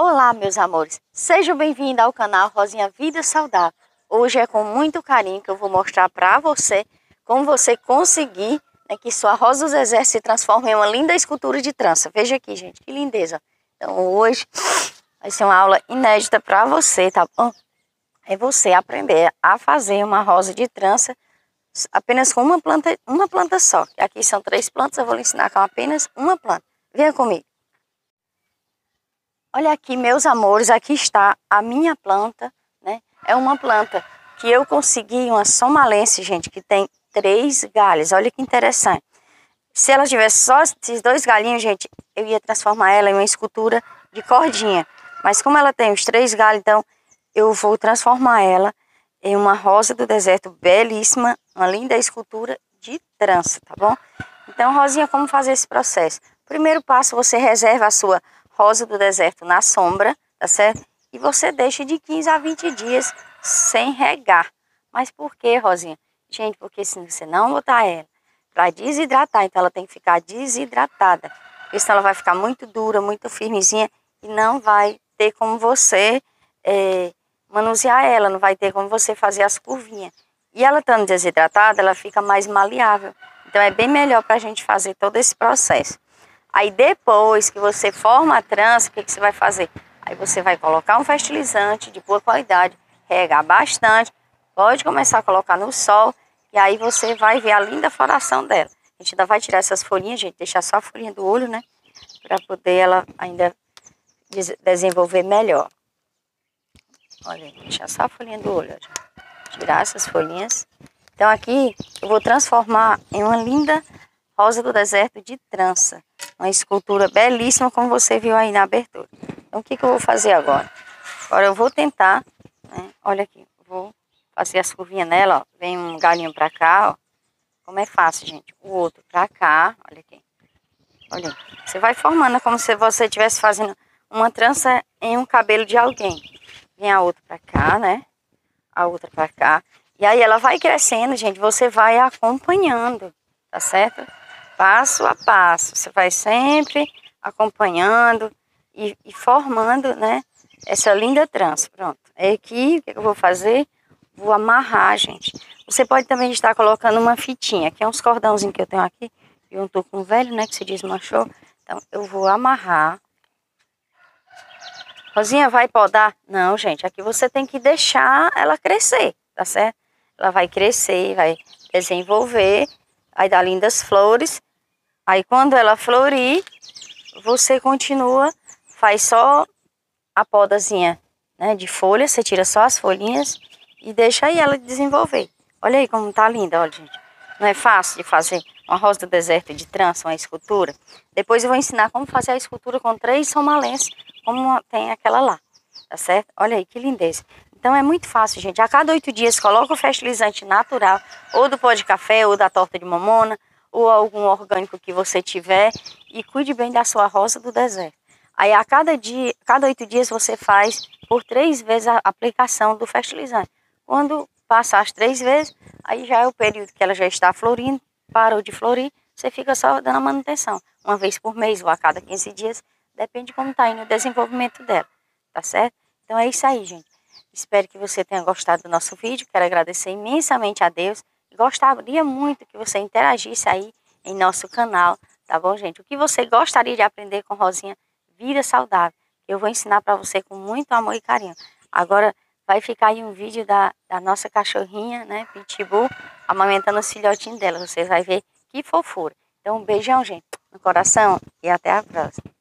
Olá, meus amores. Sejam bem-vindos ao canal Rosinha Vida Saudável. Hoje é com muito carinho que eu vou mostrar para você como você conseguir né, que sua rosa dos exércitos se transforme em uma linda escultura de trança. Veja aqui, gente, que lindeza. Então, hoje vai ser uma aula inédita para você, tá bom? É você aprender a fazer uma rosa de trança apenas com uma planta, uma planta só. Aqui são três plantas, eu vou lhe ensinar com apenas uma planta. Venha comigo. Olha aqui, meus amores, aqui está a minha planta, né? É uma planta que eu consegui, uma somalense, gente, que tem três galhos. Olha que interessante. Se ela tivesse só esses dois galinhos, gente, eu ia transformar ela em uma escultura de cordinha. Mas como ela tem os três galhos, então eu vou transformar ela em uma rosa do deserto belíssima, uma linda escultura de trança, tá bom? Então, Rosinha, como fazer esse processo? Primeiro passo, você reserva a sua rosa do deserto na sombra, tá certo? E você deixa de 15 a 20 dias sem regar. Mas por que, Rosinha? Gente, porque se você não botar ela para desidratar, então ela tem que ficar desidratada. Porque senão ela vai ficar muito dura, muito firmezinha e não vai ter como você é, manusear ela, não vai ter como você fazer as curvinhas. E ela estando desidratada, ela fica mais maleável. Então é bem melhor para a gente fazer todo esse processo. Aí depois que você forma a trança, o que, que você vai fazer? Aí você vai colocar um fertilizante de boa qualidade, regar bastante, pode começar a colocar no sol e aí você vai ver a linda floração dela. A gente ainda vai tirar essas folhinhas, gente, deixar só a folhinha do olho, né? Para poder ela ainda desenvolver melhor. Olha, deixar só a folhinha do olho, tirar essas folhinhas. Então aqui eu vou transformar em uma linda rosa do deserto de trança. Uma escultura belíssima, como você viu aí na abertura. Então, o que, que eu vou fazer agora? Agora eu vou tentar, né? olha aqui, vou fazer as curvinhas nela, ó. Vem um galinho pra cá, ó. Como é fácil, gente. O outro pra cá, olha aqui. Olha, você vai formando como se você estivesse fazendo uma trança em um cabelo de alguém. Vem a outra pra cá, né? A outra pra cá. E aí ela vai crescendo, gente. Você vai acompanhando, tá certo? Passo a passo. Você vai sempre acompanhando e, e formando, né? Essa linda trança. Pronto. É aqui, o que eu vou fazer? Vou amarrar, gente. Você pode também estar colocando uma fitinha. Aqui é uns cordãozinhos que eu tenho aqui. Eu não tô com velho, né? Que se desmanchou. Então, eu vou amarrar. Rosinha, vai podar? Não, gente. Aqui você tem que deixar ela crescer, tá certo? Ela vai crescer, vai desenvolver, vai dar lindas flores. Aí quando ela florir, você continua, faz só a podazinha né, de folha, você tira só as folhinhas e deixa aí ela desenvolver. Olha aí como tá linda, olha gente. Não é fácil de fazer uma rosa do deserto de trança, uma escultura. Depois eu vou ensinar como fazer a escultura com três somalenses, como tem aquela lá, tá certo? Olha aí que lindeza. Então é muito fácil, gente. A cada oito dias coloca o fertilizante natural, ou do pó de café, ou da torta de mamona, ou algum orgânico que você tiver e cuide bem da sua rosa do deserto. Aí a cada dia, cada oito dias você faz por três vezes a aplicação do fertilizante. Quando passar as três vezes, aí já é o período que ela já está florindo, parou de florir, você fica só dando a manutenção. Uma vez por mês ou a cada 15 dias, depende de como está indo o desenvolvimento dela, tá certo? Então é isso aí, gente. Espero que você tenha gostado do nosso vídeo. Quero agradecer imensamente a Deus Gostaria muito que você interagisse aí em nosso canal, tá bom, gente? O que você gostaria de aprender com Rosinha Vida Saudável. Eu vou ensinar para você com muito amor e carinho. Agora vai ficar aí um vídeo da, da nossa cachorrinha, né, Pitbull, amamentando os filhotinhos dela. Vocês vão ver que fofura. Então, um beijão, gente, no coração e até a próxima.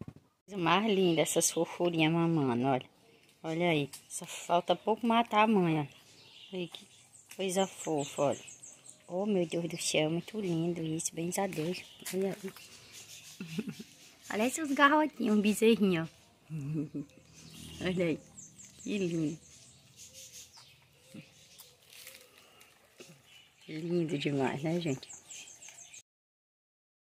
Mais linda essas fofurinhas mamando, olha. Olha aí, só falta pouco matar a mãe, olha. Olha que coisa fofa, olha. Oh, meu Deus do céu, muito lindo isso, bem a Deus. Olha aí. Olha esses garrotinhos, um bezerrinho, ó. Olha aí, que lindo. Lindo demais, né, gente?